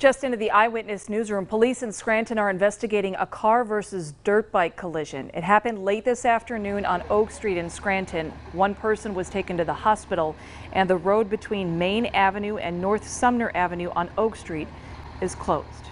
Just into the Eyewitness Newsroom, police in Scranton are investigating a car versus dirt bike collision. It happened late this afternoon on Oak Street in Scranton. One person was taken to the hospital, and the road between Main Avenue and North Sumner Avenue on Oak Street is closed.